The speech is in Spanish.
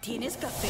¿Tienes café?